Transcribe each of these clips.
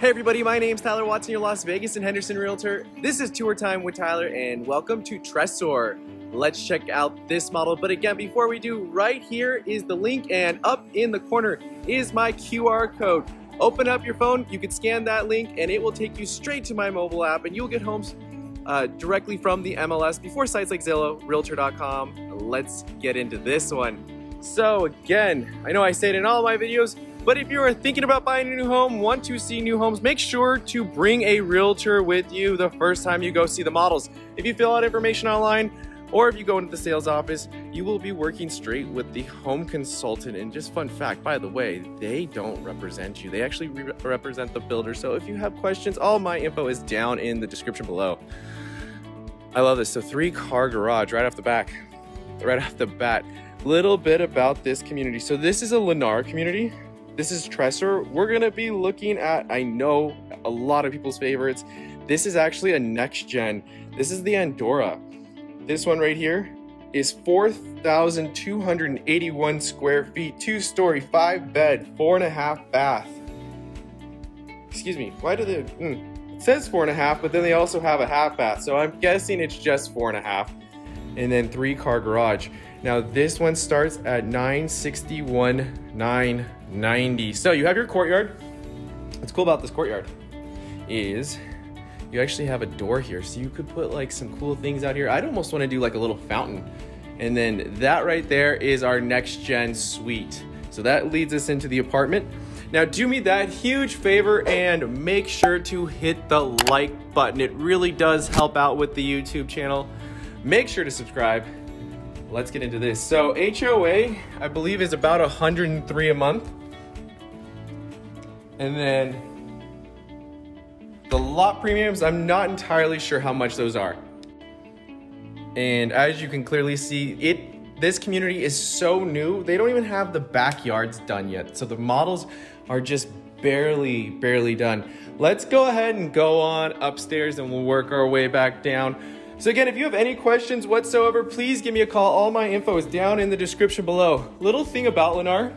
Hey everybody, my name's Tyler Watson, your Las Vegas and Henderson Realtor. This is Tour Time with Tyler and welcome to Tressor. Let's check out this model. But again, before we do, right here is the link and up in the corner is my QR code. Open up your phone, you can scan that link and it will take you straight to my mobile app and you'll get homes uh, directly from the MLS before sites like Zillow, Realtor.com. Let's get into this one. So again, I know I say it in all my videos, but if you are thinking about buying a new home, want to see new homes, make sure to bring a realtor with you the first time you go see the models. If you fill out information online, or if you go into the sales office, you will be working straight with the home consultant. And just fun fact, by the way, they don't represent you. They actually re represent the builder. So if you have questions, all my info is down in the description below. I love this. So three car garage right off the back, right off the bat. Little bit about this community. So this is a Lennar community. This is Tressor. We're gonna be looking at, I know, a lot of people's favorites. This is actually a next gen. This is the Andora. This one right here is 4,281 square feet, two story, five bed, four and a half bath. Excuse me, why do they, mm, it says four and a half, but then they also have a half bath. So I'm guessing it's just four and a half. And then three car garage. Now this one starts at 961, 990. So you have your courtyard. What's cool about this courtyard is you actually have a door here. So you could put like some cool things out here. I'd almost want to do like a little fountain. And then that right there is our next gen suite. So that leads us into the apartment. Now do me that huge favor and make sure to hit the like button. It really does help out with the YouTube channel. Make sure to subscribe let's get into this. So HOA, I believe is about 103 a month. And then the lot premiums, I'm not entirely sure how much those are. And as you can clearly see, it this community is so new, they don't even have the backyards done yet. So the models are just barely, barely done. Let's go ahead and go on upstairs and we'll work our way back down. So again, if you have any questions whatsoever, please give me a call. All my info is down in the description below. Little thing about Lennar,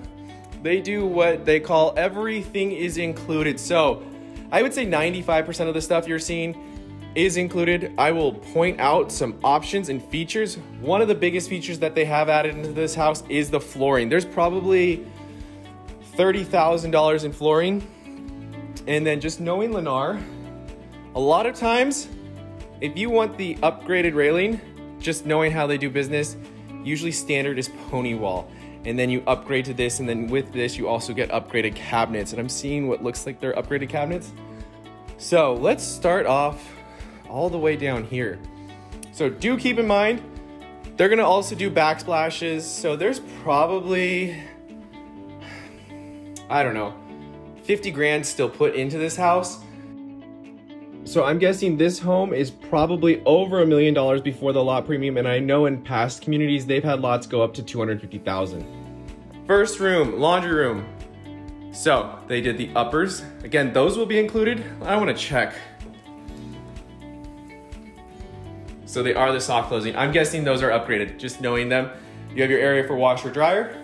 they do what they call everything is included. So I would say 95% of the stuff you're seeing is included. I will point out some options and features. One of the biggest features that they have added into this house is the flooring. There's probably $30,000 in flooring. And then just knowing Lennar, a lot of times if you want the upgraded railing, just knowing how they do business, usually standard is pony wall. And then you upgrade to this, and then with this, you also get upgraded cabinets. And I'm seeing what looks like they're upgraded cabinets. So let's start off all the way down here. So do keep in mind, they're gonna also do backsplashes. So there's probably, I don't know, 50 grand still put into this house. So I'm guessing this home is probably over a million dollars before the lot premium, and I know in past communities they've had lots go up to 250,000. First room, laundry room. So they did the uppers. Again, those will be included. I wanna check. So they are the soft closing. I'm guessing those are upgraded, just knowing them. You have your area for washer dryer.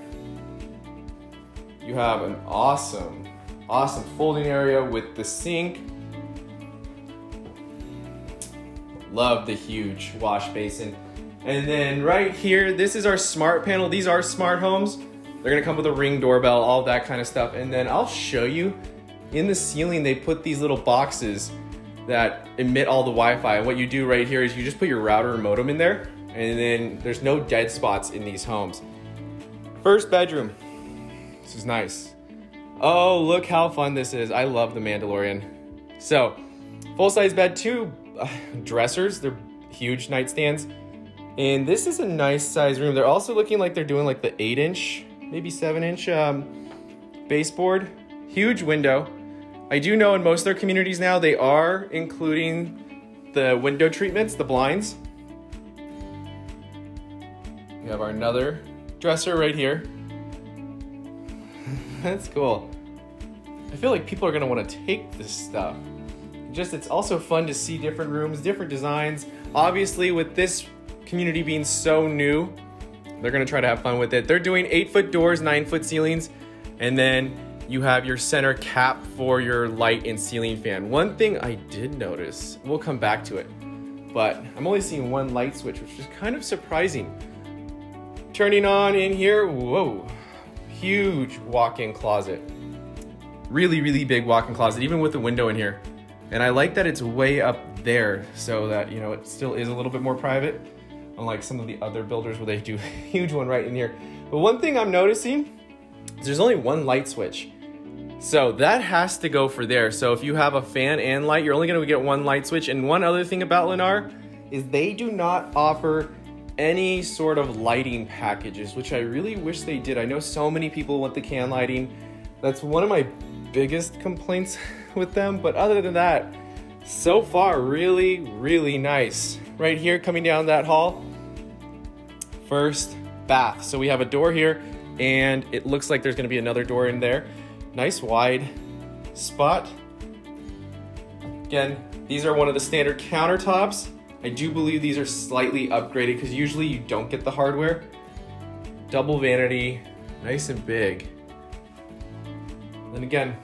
You have an awesome, awesome folding area with the sink, Love the huge wash basin. And then right here, this is our smart panel. These are smart homes. They're gonna come with a ring doorbell, all that kind of stuff. And then I'll show you, in the ceiling, they put these little boxes that emit all the Wi-Fi. And what you do right here is you just put your router and modem in there, and then there's no dead spots in these homes. First bedroom. This is nice. Oh, look how fun this is. I love The Mandalorian. So, full-size bed, two dressers. They're huge nightstands. And this is a nice size room. They're also looking like they're doing like the eight inch, maybe seven inch um, baseboard. Huge window. I do know in most of their communities now, they are including the window treatments, the blinds. We have our another dresser right here. That's cool. I feel like people are gonna wanna take this stuff just it's also fun to see different rooms, different designs. Obviously, with this community being so new, they're gonna try to have fun with it. They're doing eight foot doors, nine foot ceilings, and then you have your center cap for your light and ceiling fan. One thing I did notice, we'll come back to it, but I'm only seeing one light switch, which is kind of surprising. Turning on in here, whoa, huge walk-in closet. Really, really big walk-in closet, even with the window in here. And I like that it's way up there so that, you know, it still is a little bit more private, unlike some of the other builders where they do a huge one right in here. But one thing I'm noticing is there's only one light switch. So that has to go for there. So if you have a fan and light, you're only gonna get one light switch. And one other thing about Lennar is they do not offer any sort of lighting packages, which I really wish they did. I know so many people want the can lighting. That's one of my biggest complaints with them. But other than that, so far, really, really nice. Right here, coming down that hall, first bath. So we have a door here, and it looks like there's gonna be another door in there. Nice wide spot. Again, these are one of the standard countertops. I do believe these are slightly upgraded because usually you don't get the hardware. Double vanity, nice and big. And again,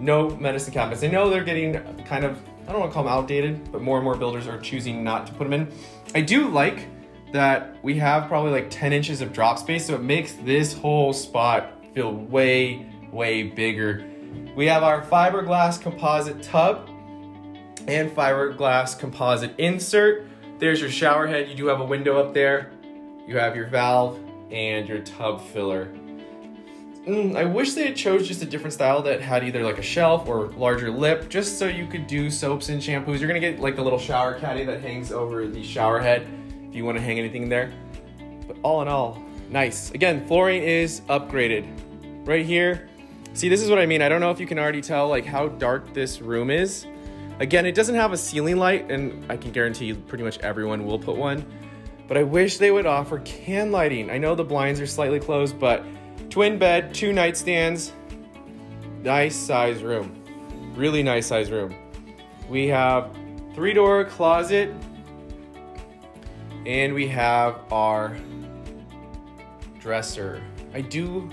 no medicine cabinets. I know they're getting kind of, I don't want to call them outdated, but more and more builders are choosing not to put them in. I do like that we have probably like 10 inches of drop space, so it makes this whole spot feel way, way bigger. We have our fiberglass composite tub and fiberglass composite insert. There's your shower head. You do have a window up there. You have your valve and your tub filler. Mm, I wish they had chose just a different style that had either like a shelf or larger lip, just so you could do soaps and shampoos. You're gonna get like the little shower caddy that hangs over the shower head if you wanna hang anything in there. But all in all, nice. Again, flooring is upgraded. Right here, see this is what I mean. I don't know if you can already tell like how dark this room is. Again, it doesn't have a ceiling light and I can guarantee you pretty much everyone will put one. But I wish they would offer can lighting. I know the blinds are slightly closed, but Twin bed, two nightstands, nice size room. Really nice size room. We have three door closet and we have our dresser. I do,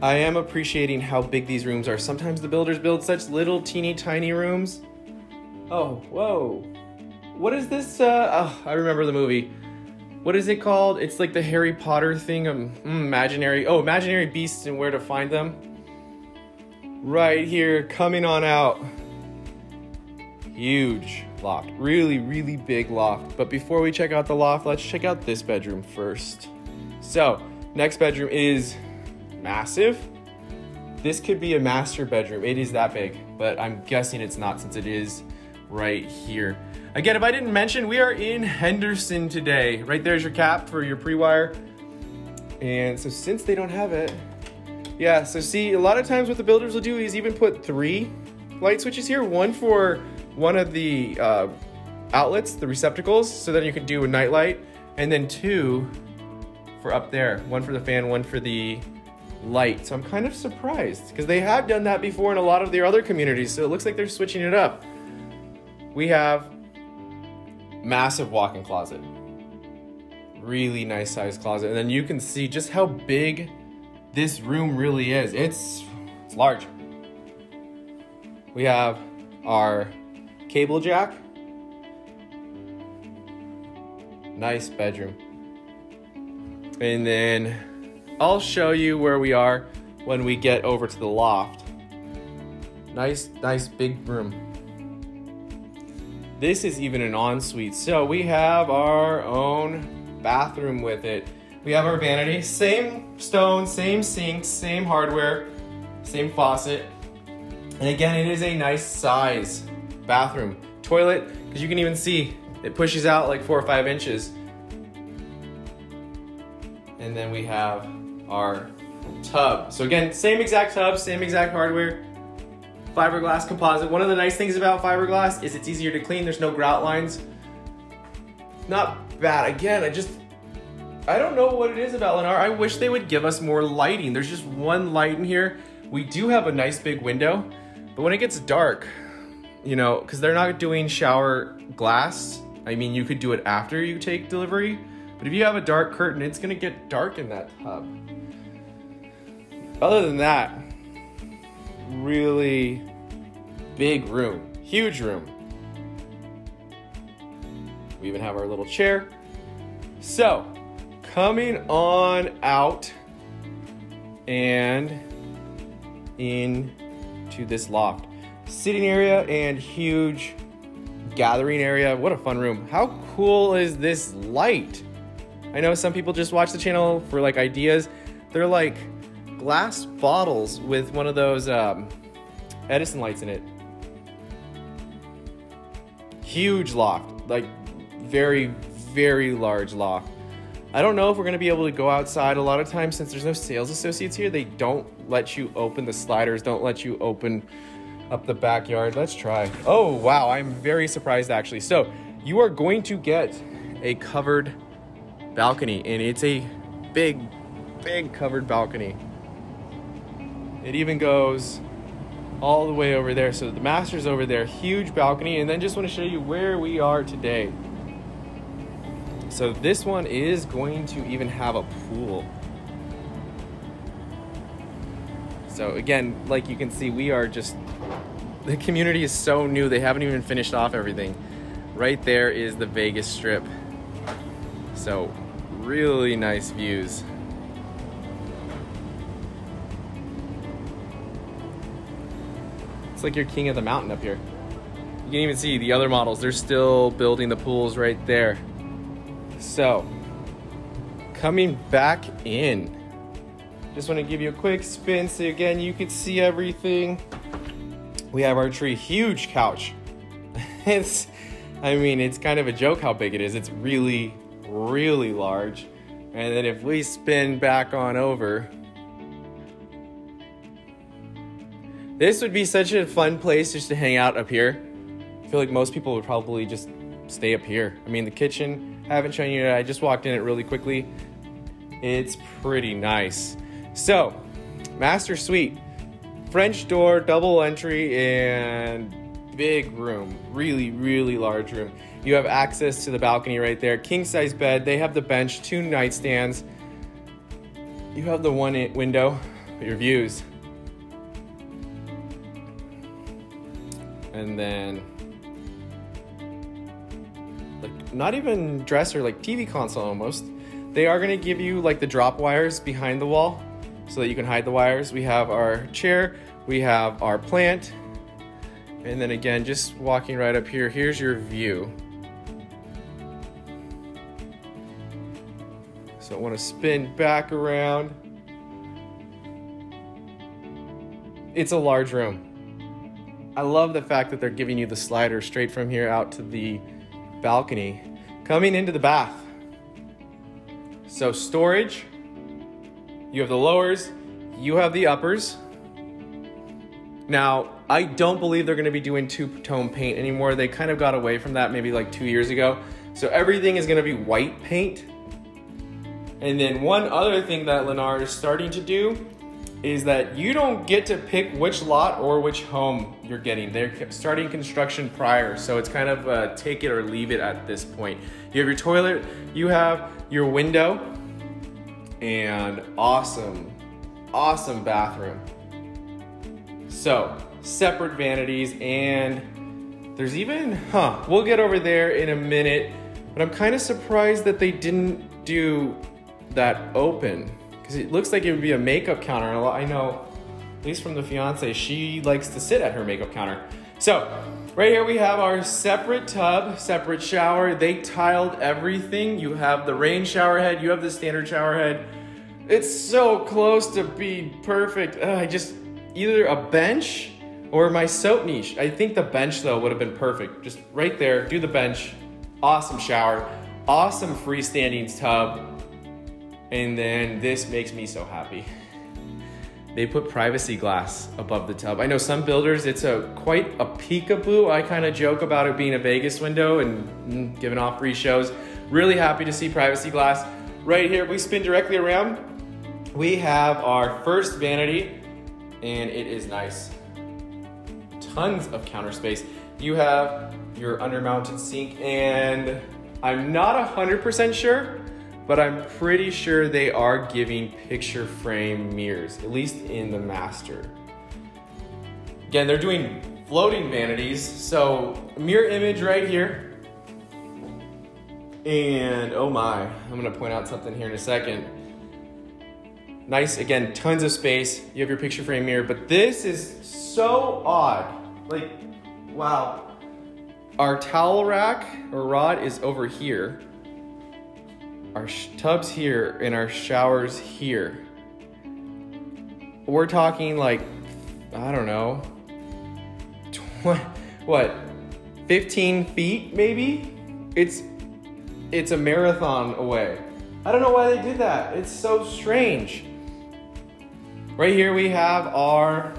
I am appreciating how big these rooms are. Sometimes the builders build such little teeny tiny rooms. Oh, whoa. What is this? Uh, oh, I remember the movie what is it called? It's like the Harry Potter thing. Um, imaginary. Oh, imaginary beasts and where to find them. Right here, coming on out. Huge loft. Really, really big loft. But before we check out the loft, let's check out this bedroom first. So, next bedroom is massive. This could be a master bedroom. It is that big, but I'm guessing it's not since it is right here. Again, if I didn't mention, we are in Henderson today. Right there's your cap for your pre-wire. And so since they don't have it, yeah, so see, a lot of times what the builders will do is even put three light switches here. One for one of the uh, outlets, the receptacles, so then you can do a night light. And then two for up there. One for the fan, one for the light. So I'm kind of surprised because they have done that before in a lot of their other communities. So it looks like they're switching it up. We have massive walk-in closet. Really nice size closet. And then you can see just how big this room really is. It's, it's large. We have our cable jack. Nice bedroom. And then I'll show you where we are when we get over to the loft. Nice, nice big room. This is even an ensuite. So we have our own bathroom with it. We have our vanity, same stone, same sink, same hardware, same faucet. And again, it is a nice size bathroom. Toilet, because you can even see it pushes out like four or five inches. And then we have our tub. So again, same exact tub, same exact hardware, fiberglass composite. One of the nice things about fiberglass is it's easier to clean. There's no grout lines. Not bad. Again, I just, I don't know what it is about Lennar. I wish they would give us more lighting. There's just one light in here. We do have a nice big window, but when it gets dark, you know, because they're not doing shower glass. I mean, you could do it after you take delivery, but if you have a dark curtain, it's gonna get dark in that tub. other than that, really big room, huge room. We even have our little chair. So, coming on out and into this loft. Sitting area and huge gathering area. What a fun room. How cool is this light? I know some people just watch the channel for like ideas. They're like glass bottles with one of those um, Edison lights in it. Huge loft, like very, very large loft. I don't know if we're gonna be able to go outside. A lot of times, since there's no sales associates here, they don't let you open the sliders, don't let you open up the backyard. Let's try. Oh, wow, I'm very surprised actually. So you are going to get a covered balcony and it's a big, big covered balcony. It even goes all the way over there. So the master's over there, huge balcony. And then just want to show you where we are today. So this one is going to even have a pool. So again, like you can see, we are just, the community is so new. They haven't even finished off everything. Right there is the Vegas Strip. So really nice views. It's like you're king of the mountain up here. You can even see the other models. They're still building the pools right there. So, coming back in. Just want to give you a quick spin so again you can see everything. We have our tree, huge couch. it's, I mean, it's kind of a joke how big it is. It's really, really large. And then if we spin back on over, This would be such a fun place just to hang out up here. I feel like most people would probably just stay up here. I mean, the kitchen, I haven't shown you yet. I just walked in it really quickly. It's pretty nice. So, master suite, French door, double entry, and big room. Really, really large room. You have access to the balcony right there. King size bed. They have the bench, two nightstands. You have the one window, your views. And then like not even dresser, like TV console almost. They are gonna give you like the drop wires behind the wall so that you can hide the wires. We have our chair, we have our plant, and then again, just walking right up here, here's your view. So I wanna spin back around. It's a large room. I love the fact that they're giving you the slider straight from here out to the balcony. Coming into the bath. So storage, you have the lowers, you have the uppers. Now, I don't believe they're gonna be doing two-tone paint anymore. They kind of got away from that maybe like two years ago. So everything is gonna be white paint. And then one other thing that Lennar is starting to do is that you don't get to pick which lot or which home you're getting. They're starting construction prior, so it's kind of a take it or leave it at this point. You have your toilet, you have your window, and awesome, awesome bathroom. So, separate vanities, and there's even, huh, we'll get over there in a minute, but I'm kind of surprised that they didn't do that open because it looks like it would be a makeup counter. I know, at least from the fiance, she likes to sit at her makeup counter. So, right here we have our separate tub, separate shower. They tiled everything. You have the rain shower head, you have the standard shower head. It's so close to be perfect. Uh, I just, either a bench or my soap niche. I think the bench though would have been perfect. Just right there, do the bench. Awesome shower, awesome freestanding tub, and then this makes me so happy. They put privacy glass above the tub. I know some builders, it's a quite a peekaboo. I kind of joke about it being a Vegas window and mm, giving off free shows. Really happy to see privacy glass. Right here, we spin directly around. We have our first vanity and it is nice. Tons of counter space. You have your undermounted sink and I'm not 100% sure, but I'm pretty sure they are giving picture frame mirrors, at least in the master. Again, they're doing floating vanities, so mirror image right here. And oh my, I'm gonna point out something here in a second. Nice, again, tons of space. You have your picture frame mirror, but this is so odd. Like, wow. Our towel rack or rod is over here. Our tub's here and our shower's here. We're talking like, I don't know, what, 15 feet maybe? It's, it's a marathon away. I don't know why they did that. It's so strange. Right here we have our,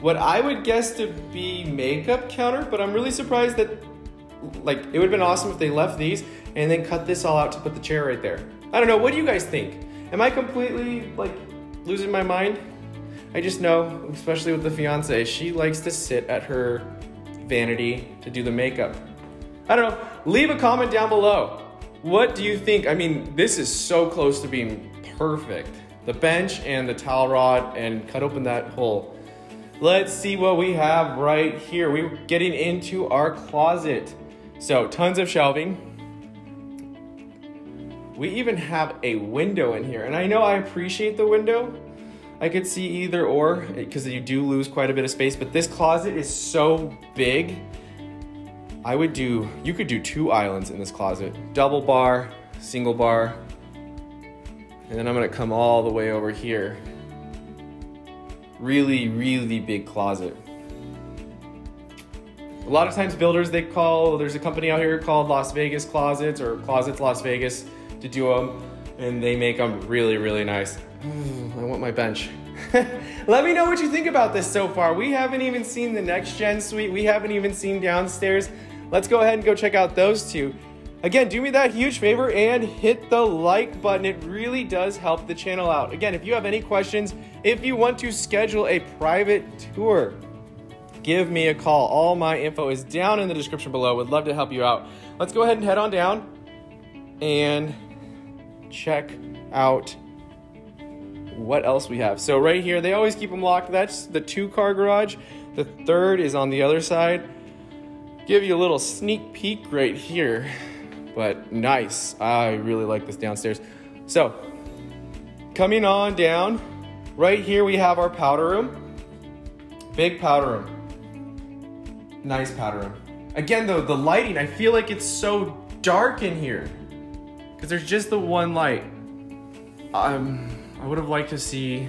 what I would guess to be makeup counter, but I'm really surprised that, like, it would have been awesome if they left these and then cut this all out to put the chair right there. I don't know, what do you guys think? Am I completely, like, losing my mind? I just know, especially with the fiance, she likes to sit at her vanity to do the makeup. I don't know, leave a comment down below. What do you think? I mean, this is so close to being perfect the bench and the towel rod and cut open that hole. Let's see what we have right here. We're getting into our closet. So tons of shelving. We even have a window in here. And I know I appreciate the window. I could see either or because you do lose quite a bit of space, but this closet is so big. I would do, you could do two islands in this closet. Double bar, single bar, and then I'm gonna come all the way over here. Really, really big closet. A lot of times builders, they call, there's a company out here called Las Vegas Closets or Closets Las Vegas to do them. And they make them really, really nice. I want my bench. Let me know what you think about this so far. We haven't even seen the next gen suite. We haven't even seen downstairs. Let's go ahead and go check out those two. Again, do me that huge favor and hit the like button. It really does help the channel out. Again, if you have any questions, if you want to schedule a private tour, give me a call. All my info is down in the description below. Would love to help you out. Let's go ahead and head on down and check out what else we have. So right here, they always keep them locked. That's the two car garage. The third is on the other side. Give you a little sneak peek right here but nice. I really like this downstairs. So, coming on down, right here we have our powder room. Big powder room. Nice powder room. Again though, the lighting, I feel like it's so dark in here. Because there's just the one light. Um, I would have liked to see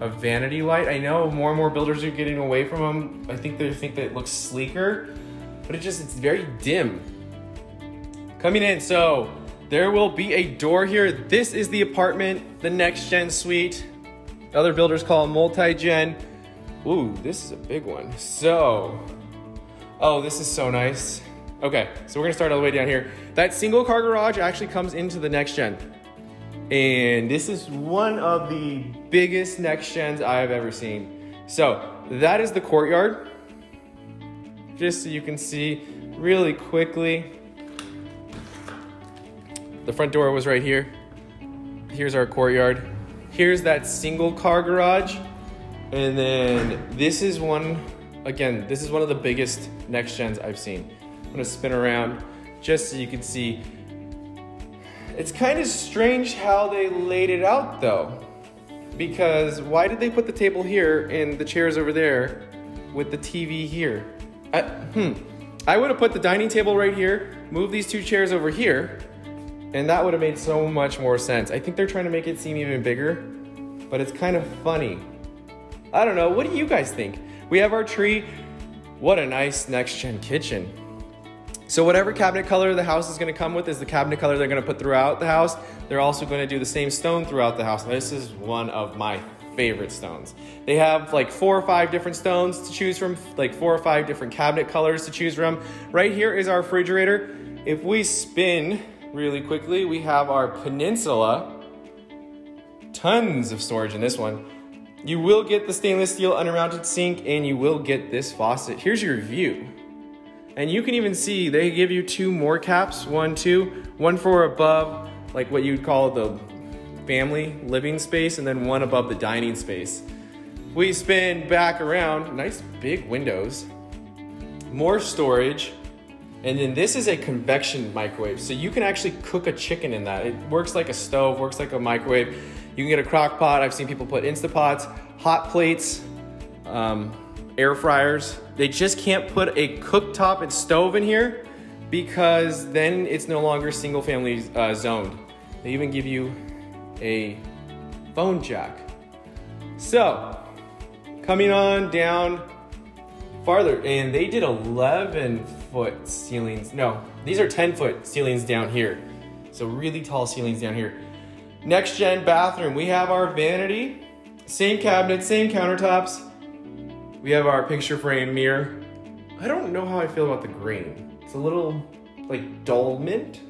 a vanity light. I know more and more builders are getting away from them. I think they think that it looks sleeker, but it just, it's very dim. Coming in, so there will be a door here. This is the apartment, the next gen suite. Other builders call it multi-gen. Ooh, this is a big one. So, oh, this is so nice. Okay, so we're gonna start all the way down here. That single car garage actually comes into the next gen. And this is one of the biggest next gens I've ever seen. So that is the courtyard. Just so you can see really quickly. The front door was right here. Here's our courtyard. Here's that single car garage. And then this is one, again, this is one of the biggest next gens I've seen. I'm gonna spin around just so you can see. It's kind of strange how they laid it out though. Because why did they put the table here and the chairs over there with the TV here? I, hmm. I would have put the dining table right here, move these two chairs over here, and that would have made so much more sense. I think they're trying to make it seem even bigger, but it's kind of funny. I don't know, what do you guys think? We have our tree. What a nice next gen kitchen. So whatever cabinet color the house is gonna come with is the cabinet color they're gonna put throughout the house. They're also gonna do the same stone throughout the house. This is one of my favorite stones. They have like four or five different stones to choose from, like four or five different cabinet colors to choose from. Right here is our refrigerator. If we spin really quickly, we have our Peninsula. Tons of storage in this one. You will get the stainless steel undermounted sink and you will get this faucet. Here's your view. And you can even see they give you two more caps, one, two, one for above like what you'd call the family living space, and then one above the dining space. We spin back around, nice big windows, more storage, and then this is a convection microwave. So you can actually cook a chicken in that. It works like a stove, works like a microwave. You can get a crock pot. I've seen people put Instapots, hot plates, um, air fryers. They just can't put a cooktop and stove in here because then it's no longer single family uh, zoned. They even give you a phone jack. So, coming on down farther, and they did 11 foot ceilings. No, these are 10 foot ceilings down here. So, really tall ceilings down here. Next gen bathroom, we have our vanity, same cabinet, same countertops. We have our picture frame mirror. I don't know how I feel about the green. It's a little like dull mint.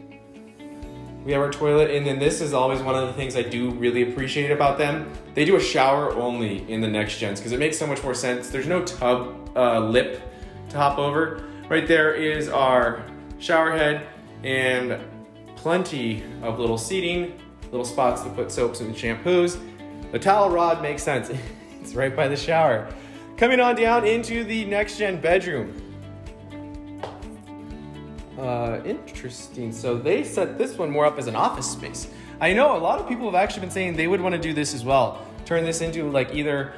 We have our toilet, and then this is always one of the things I do really appreciate about them. They do a shower only in the next gens because it makes so much more sense. There's no tub uh, lip to hop over. Right there is our shower head and plenty of little seating, little spots to put soaps and shampoos. The towel rod makes sense. it's right by the shower. Coming on down into the next gen bedroom. Uh, interesting. So they set this one more up as an office space. I know a lot of people have actually been saying they would want to do this as well. Turn this into like either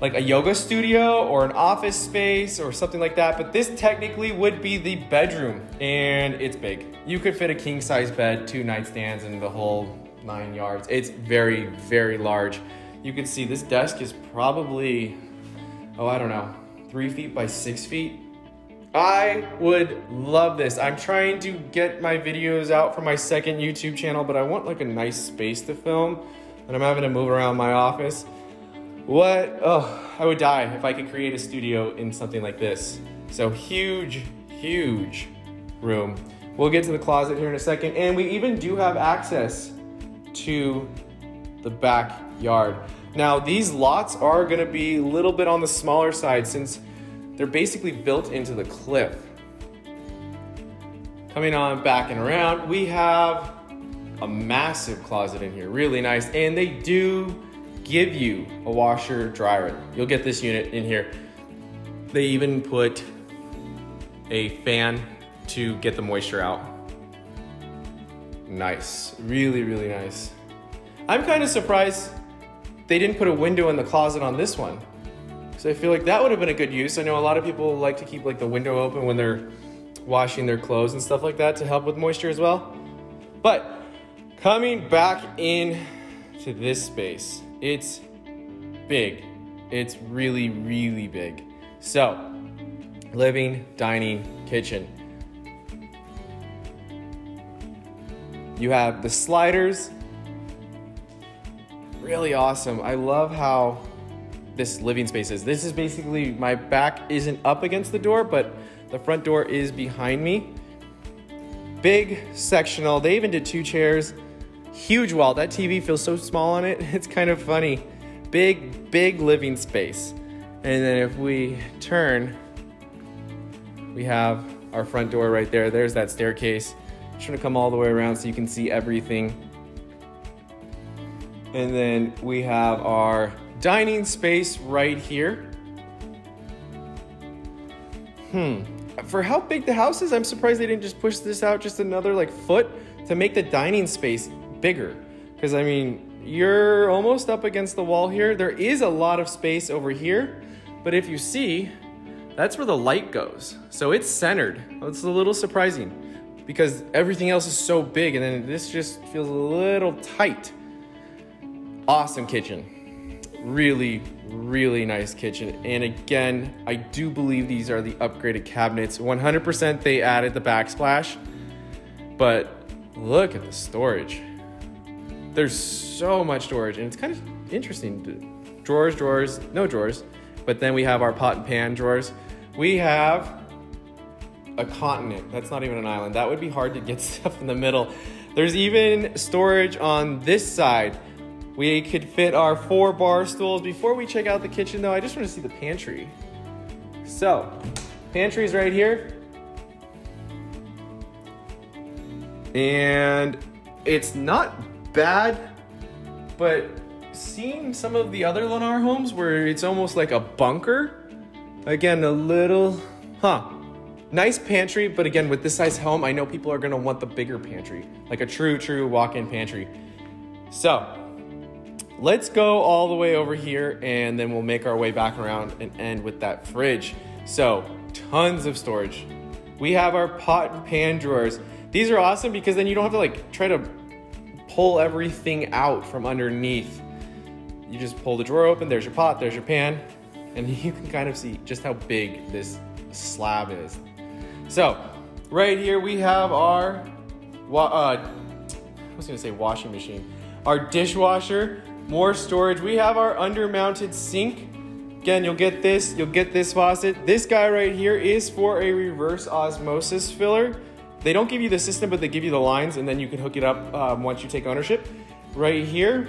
like a yoga studio or an office space or something like that. But this technically would be the bedroom and it's big. You could fit a king size bed, two nightstands and the whole nine yards. It's very, very large. You can see this desk is probably, oh, I don't know, three feet by six feet I would love this. I'm trying to get my videos out for my second YouTube channel, but I want like a nice space to film, and I'm having to move around my office. What? Oh, I would die if I could create a studio in something like this. So huge, huge room. We'll get to the closet here in a second, and we even do have access to the backyard. Now, these lots are gonna be a little bit on the smaller side since they're basically built into the cliff. Coming on back and around, we have a massive closet in here, really nice. And they do give you a washer dryer. You'll get this unit in here. They even put a fan to get the moisture out. Nice, really, really nice. I'm kind of surprised they didn't put a window in the closet on this one. So I feel like that would have been a good use. I know a lot of people like to keep like the window open when they're washing their clothes and stuff like that to help with moisture as well. But coming back in to this space, it's big. It's really, really big. So, living, dining, kitchen. You have the sliders. Really awesome. I love how this living space is. This is basically, my back isn't up against the door, but the front door is behind me. Big sectional, they even did two chairs. Huge wall, that TV feels so small on it, it's kind of funny. Big, big living space. And then if we turn, we have our front door right there. There's that staircase. I'm trying to come all the way around so you can see everything. And then we have our dining space right here. Hmm. For how big the house is, I'm surprised they didn't just push this out just another like foot to make the dining space bigger. Because I mean, you're almost up against the wall here. There is a lot of space over here, but if you see, that's where the light goes. So it's centered. It's a little surprising because everything else is so big and then this just feels a little tight. Awesome kitchen really, really nice kitchen. And again, I do believe these are the upgraded cabinets. 100% they added the backsplash, but look at the storage. There's so much storage and it's kind of interesting. Drawers, drawers, no drawers. But then we have our pot and pan drawers. We have a continent. That's not even an island. That would be hard to get stuff in the middle. There's even storage on this side. We could fit our four bar stools. Before we check out the kitchen though, I just want to see the pantry. So, pantry is right here. And it's not bad, but seeing some of the other Lennar homes where it's almost like a bunker, again, a little, huh, nice pantry, but again, with this size home, I know people are gonna want the bigger pantry, like a true, true walk-in pantry. So, let's go all the way over here and then we'll make our way back around and end with that fridge. So, tons of storage. We have our pot and pan drawers. These are awesome because then you don't have to like try to pull everything out from underneath. You just pull the drawer open, there's your pot, there's your pan, and you can kind of see just how big this slab is. So, right here we have our, uh, I was gonna say washing machine, our dishwasher, more storage. We have our under-mounted sink. Again, you'll get this, you'll get this faucet. This guy right here is for a reverse osmosis filler. They don't give you the system, but they give you the lines, and then you can hook it up um, once you take ownership. Right here,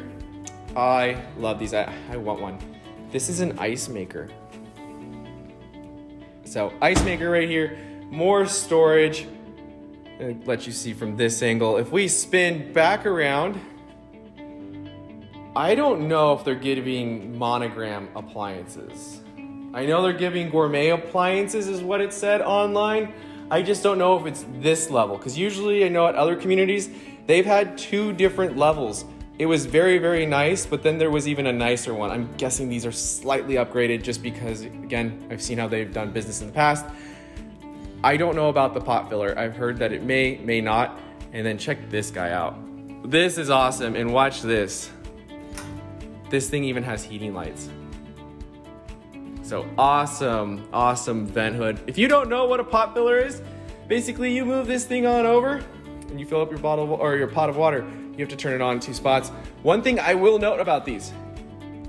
I love these. I, I want one. This is an ice maker. So ice maker right here, more storage. Let you see from this angle. If we spin back around, I don't know if they're giving monogram appliances. I know they're giving gourmet appliances is what it said online. I just don't know if it's this level because usually I know at other communities they've had two different levels. It was very, very nice, but then there was even a nicer one. I'm guessing these are slightly upgraded just because, again, I've seen how they've done business in the past. I don't know about the pot filler. I've heard that it may, may not. And then check this guy out. This is awesome, and watch this. This thing even has heating lights. So awesome, awesome vent hood. If you don't know what a pot filler is, basically you move this thing on over and you fill up your bottle or your pot of water. You have to turn it on two spots. One thing I will note about these,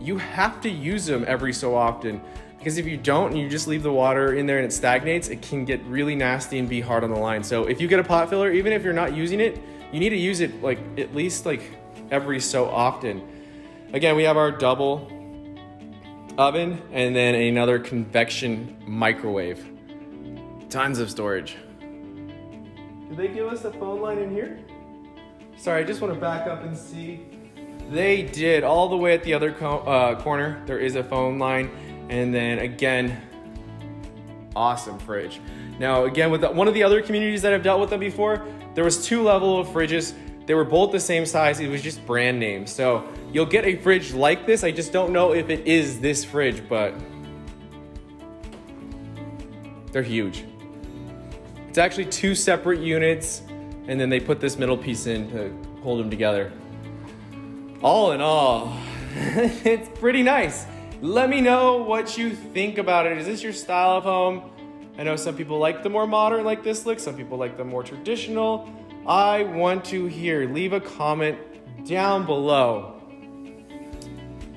you have to use them every so often because if you don't and you just leave the water in there and it stagnates, it can get really nasty and be hard on the line. So if you get a pot filler, even if you're not using it, you need to use it like at least like every so often. Again, we have our double oven and then another convection microwave. Tons of storage. Did they give us a phone line in here? Sorry, I just want to back up and see. They did all the way at the other co uh, corner. There is a phone line, and then again, awesome fridge. Now, again, with the, one of the other communities that I've dealt with them before, there was two level of fridges. They were both the same size. It was just brand names. So You'll get a fridge like this. I just don't know if it is this fridge, but they're huge. It's actually two separate units, and then they put this middle piece in to hold them together. All in all, it's pretty nice. Let me know what you think about it. Is this your style of home? I know some people like the more modern like this look, some people like the more traditional. I want to hear. Leave a comment down below.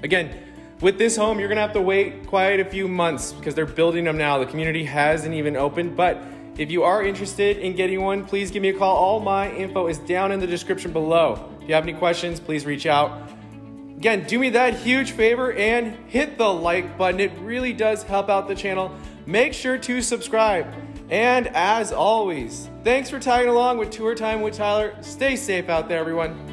Again, with this home, you're gonna have to wait quite a few months because they're building them now. The community hasn't even opened, but if you are interested in getting one, please give me a call. All my info is down in the description below. If you have any questions, please reach out. Again, do me that huge favor and hit the like button. It really does help out the channel. Make sure to subscribe. And as always, thanks for tagging along with Tour Time with Tyler. Stay safe out there, everyone.